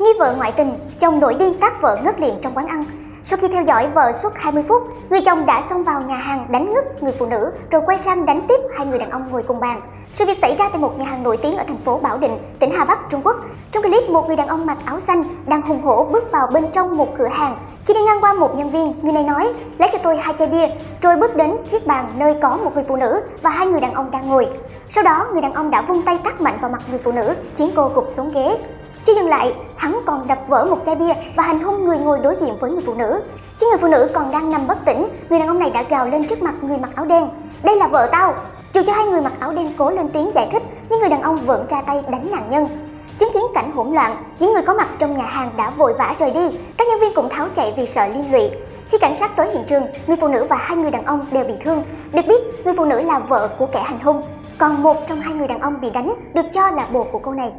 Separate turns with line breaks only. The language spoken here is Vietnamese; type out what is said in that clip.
Nghi vợ ngoại tình, chồng nổi điên tác vợ ngất liền trong quán ăn. Sau khi theo dõi vợ suốt 20 phút, người chồng đã xông vào nhà hàng đánh ngất người phụ nữ rồi quay sang đánh tiếp hai người đàn ông ngồi cùng bàn. Sự việc xảy ra tại một nhà hàng nổi tiếng ở thành phố Bảo Định, tỉnh Hà Bắc, Trung Quốc. Trong clip, một người đàn ông mặc áo xanh đang hùng hổ bước vào bên trong một cửa hàng. Khi đi ngang qua một nhân viên, người này nói, lấy cho tôi hai chai bia, rồi bước đến chiếc bàn nơi có một người phụ nữ và hai người đàn ông đang ngồi. Sau đó, người đàn ông đã vung tay tát mạnh vào mặt người phụ nữ, khiến cô gục xuống ghế. Chưa dừng lại, hắn còn đập vỡ một chai bia và hành hung người ngồi đối diện với người phụ nữ. Khi người phụ nữ còn đang nằm bất tỉnh, người đàn ông này đã gào lên trước mặt người mặc áo đen. Đây là vợ tao! Dù cho hai người mặc áo đen cố lên tiếng giải thích, nhưng người đàn ông vẫn ra tay đánh nạn nhân. Chứng kiến cảnh hỗn loạn, những người có mặt trong nhà hàng đã vội vã rời đi. Các nhân viên cũng tháo chạy vì sợ liên lụy. Khi cảnh sát tới hiện trường, người phụ nữ và hai người đàn ông đều bị thương. Được biết, người phụ nữ là vợ của kẻ hành hung, còn một trong hai người đàn ông bị đánh được cho là bồ của cô này.